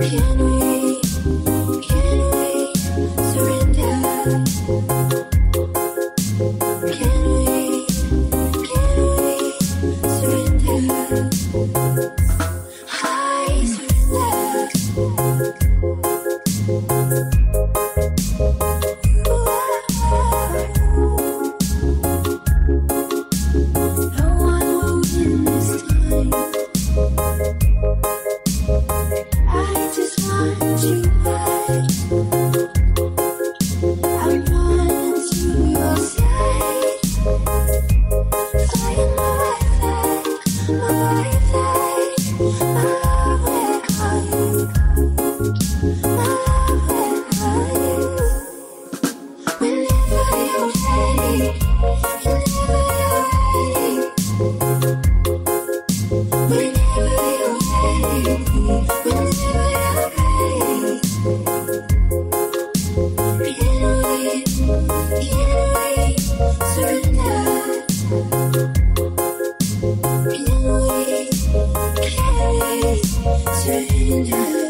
天。雨 life. Surrender.